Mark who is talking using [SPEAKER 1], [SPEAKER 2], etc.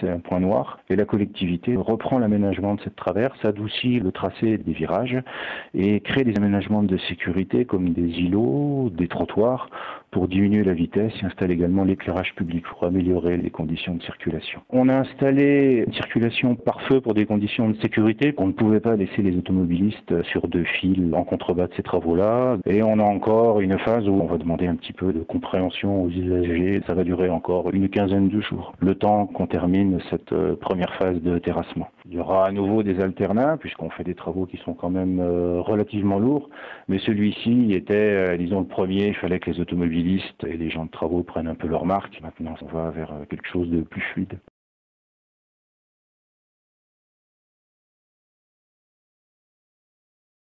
[SPEAKER 1] C'est un point noir. Et la collectivité reprend l'aménagement de cette traverse, adoucit le tracé des virages et crée des aménagements de sécurité comme des îlots, des trottoirs pour diminuer la vitesse et installe également l'éclairage public pour améliorer les conditions de circulation. On a installé une circulation par feu pour des conditions de sécurité qu'on ne pouvait pas laisser les automobilistes sur deux fils en contrebas de ces travaux-là. Et on a encore une phase où on va demander un petit peu de compréhension aux usagers. Ça va durer encore une quinzaine de jours, le temps qu'on termine cette euh, première phase de terrassement. Il y aura à nouveau des alternats puisqu'on fait des travaux qui sont quand même euh, relativement lourds. Mais celui-ci était, euh, disons, le premier. Il fallait que les automobilistes et les gens de travaux prennent un peu leur marque. Maintenant, on va vers quelque chose de plus fluide.